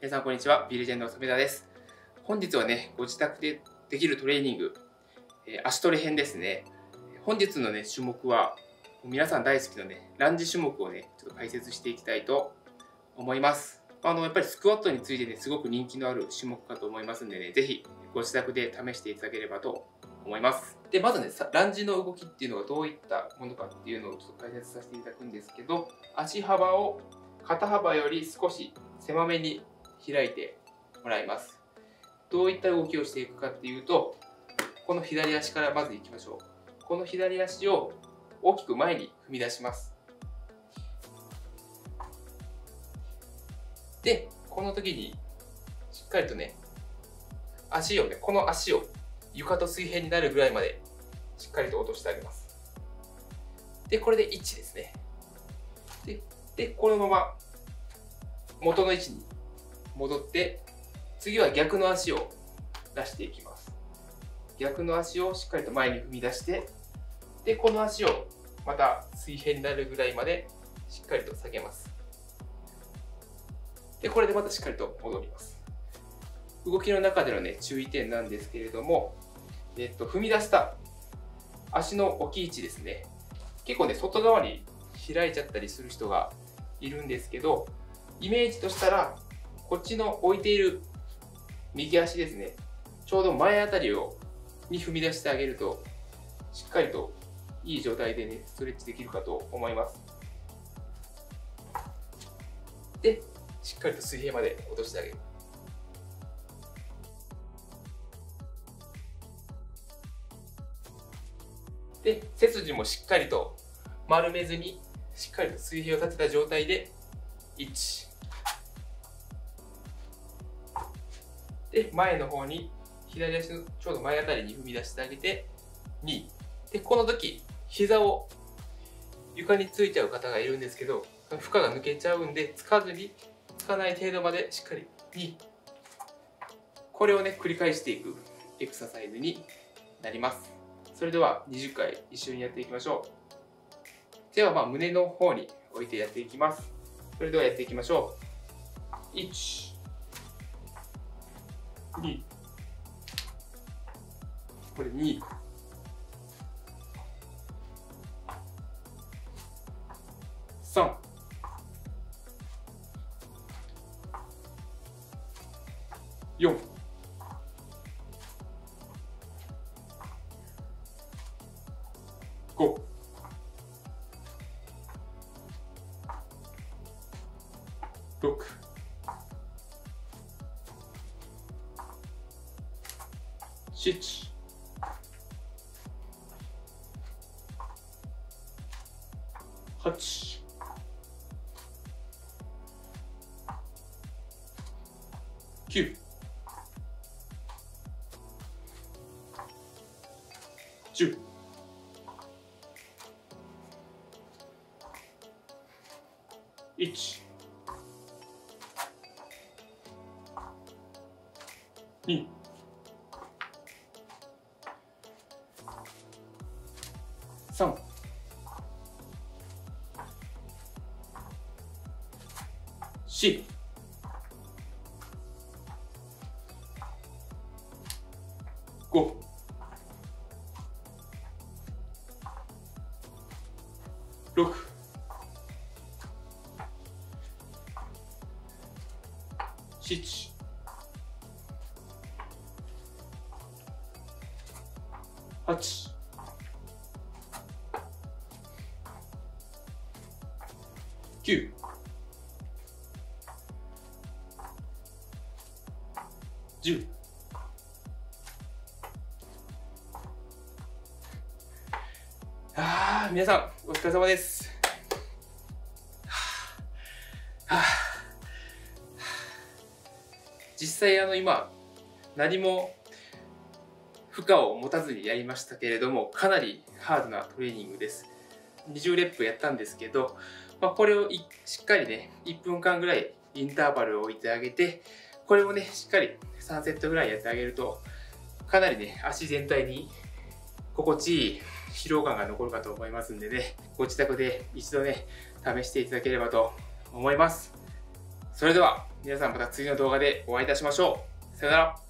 皆さんこんにちは。ビルジェンの染田です。本日はね、ご自宅でできるトレーニング、え、足トレ編ですね。本日のね、種目は、皆さん大好きなね、ランジ種目をね、ちょっと解説していきたいと思います。あの、やっぱりスクワットについてね、すごく人気のある種目かと思いますんでね、ぜひご自宅で試していただければと思います。で、まずね、ランジの動きっていうのがどういったものかっていうのをちょっと解説させていただくんですけど、足幅を肩幅より少し狭めに開いてもらいます。どういった動きをしていくかっていうと、この左足からまず行きましょう。この左足を大きく前に踏み出します。で、この時にしっかりとね、足をね、この足を床と水平になるぐらいまでしっかりと落としてあげます。で、これで1ですね。で、でこのまま元の位置に戻って次は逆の足を出していきます。逆の足をしっかりと前に踏み出してでこの足をまた水平になるぐらいまでしっかりと下げます。でこれでまたしっかりと戻ります。動きの中でのね注意点なんですけれども、えっと、踏み出した足の置き位置ですね。結構ね外側に開いちゃったりする人がいるんですけどイメージとしたらこっちの置いている右足ですね。ちょうど前あたりをに踏み出してあげるとしっかりといい状態でねストレッチできるかと思います。でしっかりと水平まで落としてあげる。で背筋もしっかりと丸めずにしっかりと水平を立てた状態で1で前の方に左足のちょうど前あたりに踏み出してあげて2でこの時膝を床についちゃう方がいるんですけど負荷が抜けちゃうんでつかずにつかない程度までしっかり2これをね繰り返していくエクササイズになります。それでは20回一緒にやっていきましょう。ではま胸の方に置いてやっていきます。それではやっていきましょう。1 2これ2 3 4 7 8 9 10 1 2 4 5 6 7 8九、十。ああ、皆さん、お疲れ様です。実際、あの、今、何も負荷を持たずにやりましたけれども、かなりハードなトレーニングです。20レップやったんですけど、まあ、これをしっかりね、1分間ぐらいインターバルを置いてあげて、これもね、しっかり3セットぐらいやってあげると、かなりね、足全体に心地いい疲労感が残るかと思いますんでね、ご自宅で一度ね、試していただければと思います。それでは皆さんまた次の動画でお会いいたしましょう。さよなら。